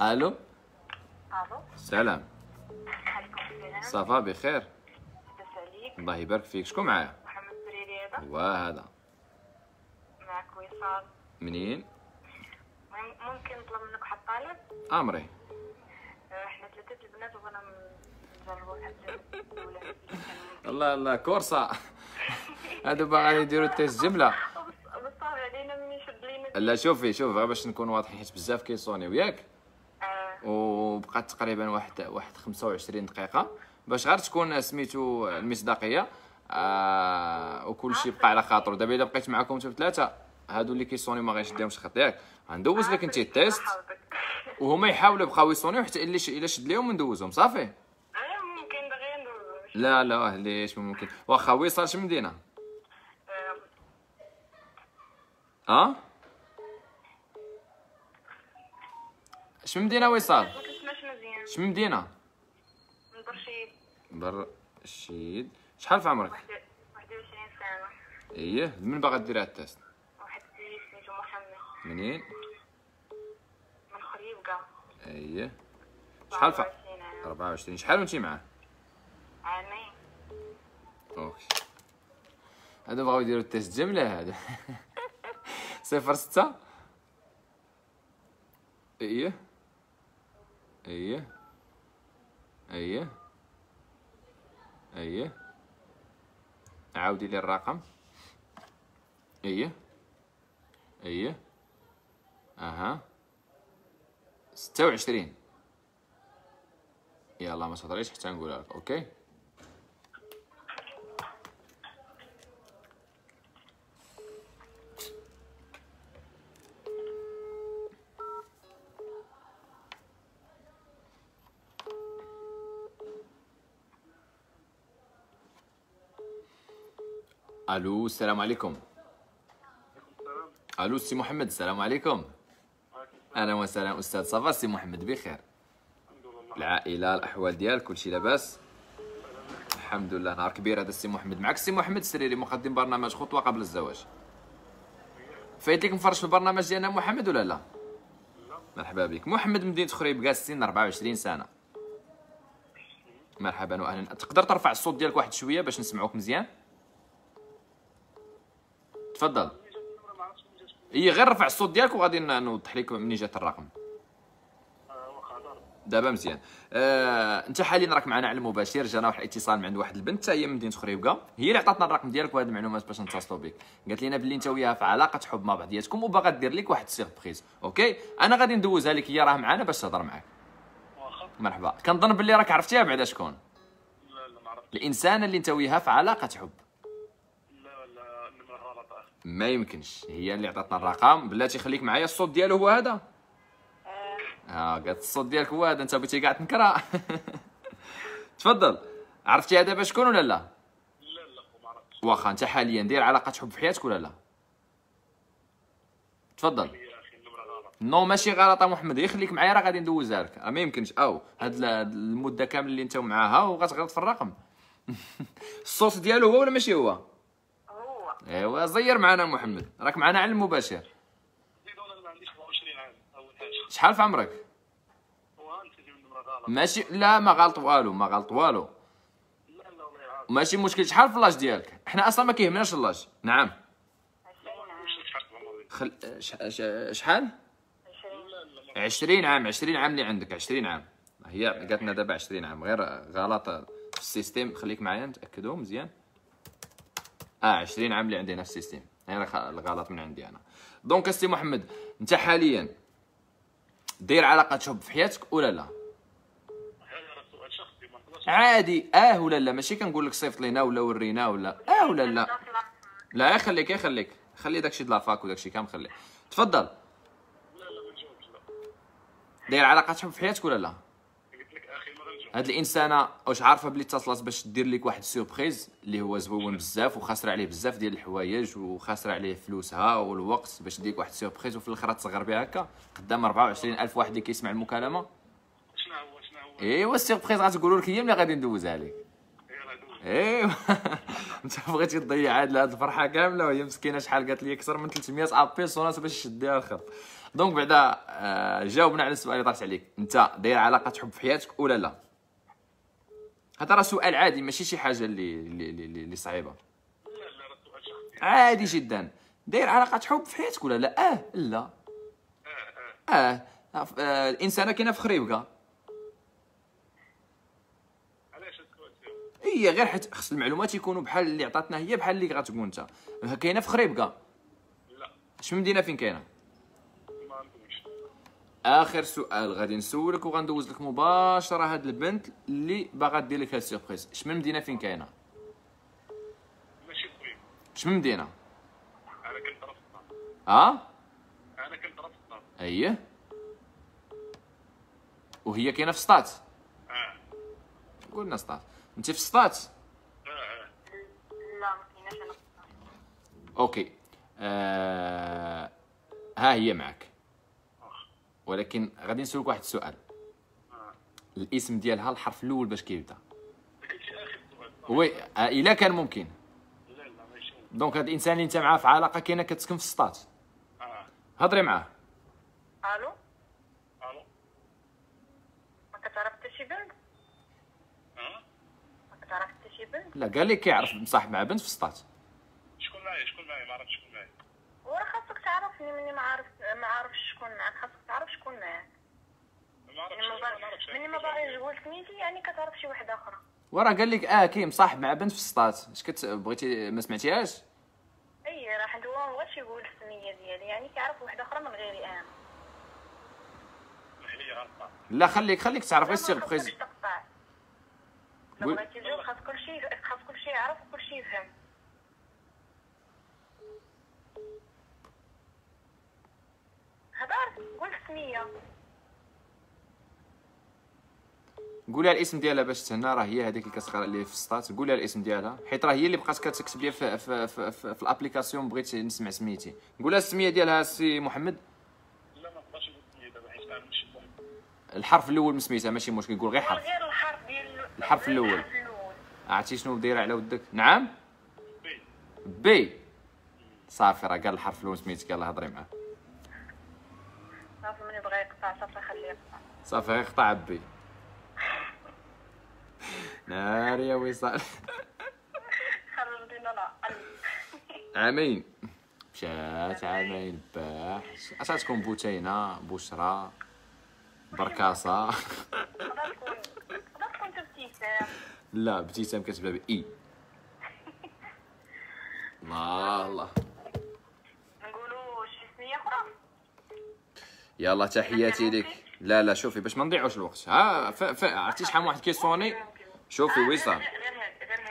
ألو؟ ألو. سلام. صافا بخير. الله يبارك فيك. شكون معايا؟ محمد السريري هذا. هو هذا. معك وصال. منين؟ مم- ممكن نطلب منك واحد الطلب أمري. آه، حنا ثلاثة البنات وبغينا نجربوا واحد الله الله. كورسا هادو باغي يديروا التيست جملة. لا شوفي شوف غير باش نكون واضحين حيت بزاف كيصونيو ياك وبقات تقريبا واحد واحد 25 دقيقة. باش غير تكون سميتو المصداقية آه وكل شيء بقى على خاطرو. دابا إلا بقيت معاكم أنتم ثلاثة هادو اللي كيصونيو ما غيشديهمش خط ياك غندوز لك انت ال test. حاضر. وهما يحاولوا يبقاو يصونيو حتى اللي إلا شد ليهم ندوزهم صافي؟ آه، ممكن دغيا ندوزو لا لا واه ليش ممكن؟ واخا وصل شي مدينة. آه، آه؟ اش من مدينة وصال ما كنسمعش مزيان اش من مدينة؟ من برشيد برشيد شحال في عمرك؟ واحد 21 سنة. إيه من باغا دير هاد ال test واحد سميتو محمد. منين؟ من خريبكا إيه. شحال في 24 عام. 24 شحال وانتي معاه؟ عامين. OK. هادو بغاو يديروا ال test جملة هادو. صفر ستة. إيه. إيه؟ إيه؟ إيه؟ عاودي لي الرقم إيه؟ إيه؟ أها. ستة وعشرين. يلا ما تهضريش حتى نقولها لك OK؟ ألو السلام عليكم. ألو سي محمد السلام عليكم. أهلا وسهلا. أستاذ ça va سي محمد بخير. العائلة الأحوال ديالك كلشي لاباس. الحمد لله نهار كبير هذا السي محمد. معك السي محمد السريري مقدم برنامج خطوة قبل الزواج. فايت لك متفرج في البرنامج ديالنا محمد ولا لا؟ مرحبا بك. محمد مدينة خريبكا السن 24 سنة. مرحبا واهلا. تقدر ترفع الصوت ديالك واحد شوية باش نسمعوك مزيان؟ تفضل. اي غير رفع الصوت ديالك وغادي نوضح لك منين جات الرقم. دابا مزيان. آه، انت حاليا راك معنا على المباشر. جانا واحد الاتصال من عند واحد البنت حتى هي من مدينة خريبكا هي اللي عطاتنا الرقم ديالك وهاد المعلومات باش نتصلوا بك. قالت لنا بلي انت وياها في علاقة حب مع بعضياتكم وباغا دير لك واحد ال surprise. OK؟ أنا غادي ندوزها لك هي راه معنا باش تهضر معاك. مرحبا. كنظن بلي راك عرفتيها بعدا شكون؟ لا لا ما عرفت الإنسان اللي انت وياها في علاقة حب لا لا النمرة غلط أخي ما يمكنش. هي اللي عطاتنا الرقم. بلاتي خليك معايا. الصوت ديالو هو هذا؟ آه. قالت الصوت ديالك هو هذا. انت بغيتي كاع تنكرها. تفضل. عرفتي دابا شكون ولا لا؟ لا لا ما عرفتش. واخا انت حاليا داير علاقة حب في حياتك ولا لا؟ تفضل. نو ماشي غلط محمد. غير خليك معايا راه غادي ندوزها لك. راه ما يمكنش. أو هاد ال- هاد المدة كاملة اللي أنت معاها وغتغلط في الرقم. الصوت ديالو هو ولا ماشي هو؟ ايوا زير معنا محمد. راك معنا على المباشر. زيد أنا ما عنديش 24 عام اول حاجة شحال في عمرك؟ ماشي لا ما غلط والو ما غلط والو. ماشي مشكل شحال في اللاج ديالك؟ حنا أصلا ما كيهمناش اللاج. نعم. 20 عام واش شحال في عمري خل... ش... ش... شحال؟ 20 لا لا 20 عام 20 عام اللي عندك 20 عام. هي قالت لنا دابا 20 عام. غير غلط في ال système خليك معايا نتأكدوا مزيان. آه 20 عام اللي عندنا في ال système هنا الغلط من عندي أنا. donc السي محمد أنت حاليا داير علاقة حب في حياتك ولا لا؟ عادي آه ولا لا؟ ماشي كنقول لك صيفط لينا ولا ورينا ولا آه ولا لا؟ لا خليك خليك. خلي داكشي د la fac وداكشي كامل خليه تفضل. داير علاقة حب في حياتك ولا لا قلت لك أخي ما غنجاوب هاد الإنسانة واش عارفة بلي اتصلت باش دير لك واحد ال surprise اللي هو زوين بزاف وخاسره عليه بزاف ديال الحوايج وخاسره عليه فلوسها والوقت باش ديك واحد ال surprise وفي الآخر تصغر بها هكا. قدام 24 ألف واحد اللي كيسمع المكالمة. شنو هو شنو هو؟ إيوا ال surprise غتقولوا لك هي ملي غادي ندوزها لك. يلاه دوز إيوا. أنت بغيتي تضيع هاد الفرحة كاملة وهي مسكينة شحال؟ قالت لي أكثر من 300 appel باش تشديها الخط دونك بعدا آه، جاوبنا على السؤال اللي طرحت عليك. أنت داير علاقة حب في حياتك ولا لا. هذا راه سؤال عادي ماشي شي حاجة اللي اللي اللي, صعيبة. عادي جدا. داير علاقه حب في حياتك ولا لا؟ آه لا. آه آه. آه, آه. الانسانه كاينة في خريبكة. هي غير حيت خص المعلومات يكونوا بحال اللي عطاتنا هي بحال اللي غتقول أنت. كاينة في خريبكة. لا. اش مدينة فين كاينة؟ آخر سؤال غادي نسولك وغندوز لك مباشرة هاد البنت اللي باغا دير لك هاد ال surprise اش من مدينة فين كاينة؟ ماشي قريب اش من مدينة؟ أنا كنت طرف النار آه؟ أنا كنت طرف النار أييه. وهي كاينة في سطات؟ آه. قلنا سطات. انت في سطات؟ آه آه. لا ما كايناش أنا OK. آه... ها هي معك ولكن غادي نسولك واحد السؤال. آه الاسم ديالها الحرف الأول باش كيبدا. قلتي اخر سؤال oui آه إلا كان ممكن. لا لا ماشي donc هاد الإنسان اللي أنت معاه في علاقة كاينة كتسكن في سطات آه هضري معاه. ألو؟ ألو؟ ما كتعرف حتى شي بنت؟ آه ما كتعرف حتى شي بنت؟ لا قال لك كيعرف مصاحب مع بنت في سطات شكون معايا؟ شكون معايا؟ ما عرفتش شكون معايا. وراه خاصك تعرفني مني ما عارف ما عارفش شكون معاك خاصك تعرف شكون معاك مني ما باغي تقول سميتي يعني كتعرف شي وحدة أخرى. وراه قال لك آه كاين مصاحب مع بنت في سطات اش كت بغيتي ما سمعتيهاش؟ أي راه حيت هو مبغاش يقول السميه ديالي؟ يعني كيعرف وحدة أخرى من غيري أنا. لا خليك خليك تعرف. غير لو قول- بغيتي تجاوب خاص كلشي خاص كلشي يعرف وكلشي يفهم. قول قولها الاسم ديالها باش تهنا راه هي هذيك اللي كتقرا اللي في السطات. قولها الاسم ديالها. حيت راه هي اللي بقات كتكتب لي في في في, في, في ال application بغيت نسمع سميتي. قولها السمية ديالها السي محمد. لا ما نقدرش نقول سمية دابا حيت الحرف الأول من سميتها ماشي مشكل قول غير حرف. غير الحرف ديال الحرف الأول. الحرف الأول. عرفتي شنو دايره على ودك؟ نعم؟ بي. بي. صافي راه قال الحرف الأول سميتك يلاه هضري معاه. صافي من يبغي يقطع صافي خليه يقطع. صافي غير قطع بي نار يا وصال. خرج لينا العقل عامين. مشات عامين باح اش غتكون بوتينة بشرى بركاسة. تكون تكون لا ابتسام كتبدا بإي. الله الله نقولوا شي سميه أخرى يلا تحياتي لك. لا لا شوفي باش ما نضيعوش الوقت. ها. عرفتي شحال واحد كيصوني شوفي وصال غير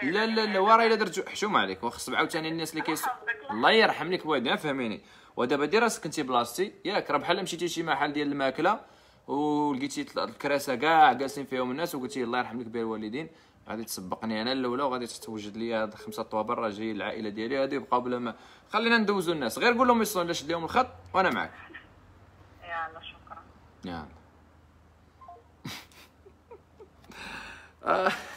هاد لا لا لا ورا إلا درت حشومه عليك وخص عاوتاني الناس اللي كيس الله يرحم لك بوالدي فهميني. ودابا دير راسك انت بلاصتي. ياك راه بحال مشيتي لشي محل ديال الماكلة ولقيتي الكراسة كاع جالسين فيهم الناس وقلتي الله يرحم لك بها الوالدين. غادي تسبقني أنا الأولى وغادي توجد لي هاد خمسة طوابل راه جاي العائلة ديالي. غادي يبقاو بلا ما خلينا ندوزو الناس. غير قول لهم يصون لا شد لهم الخط وأنا معاك. شكرا يلا آه. بي